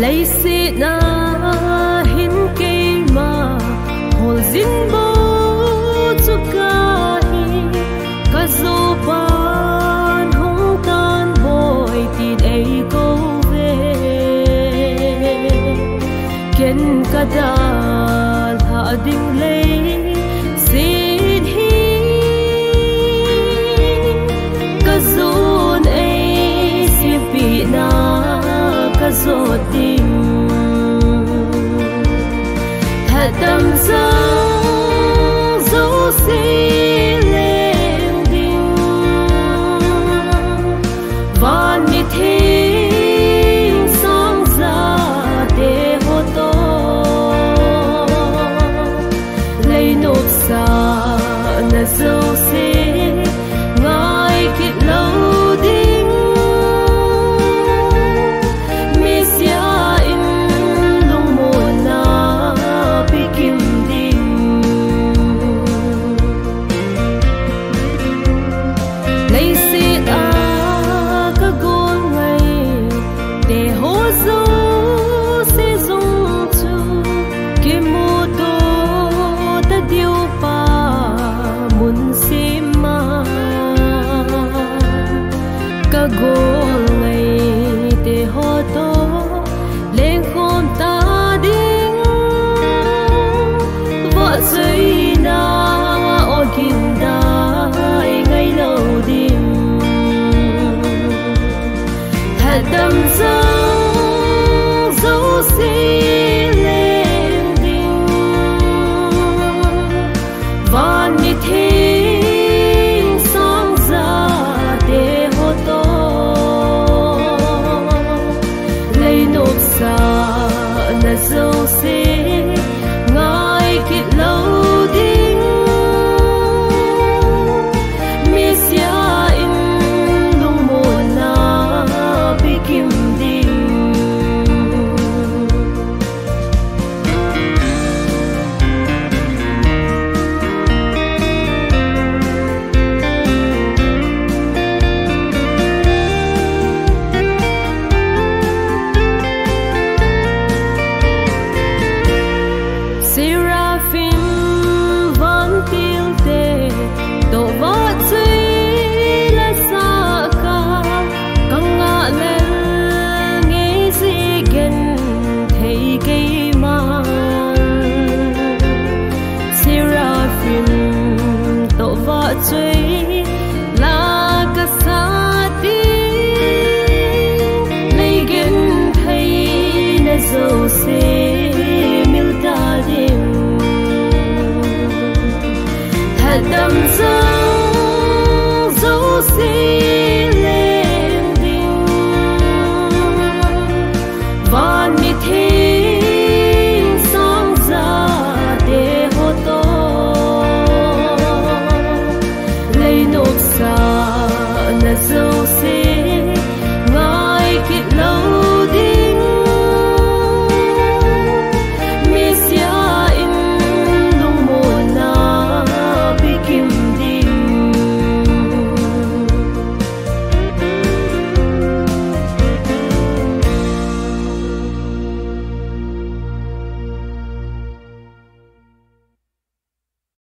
lấy xị na hin cây mà hồ zin bố chu ca hi. Ca zo ban hong tan boy tin ấy câu về. Ken ca đàn hạ đình lấy xin ca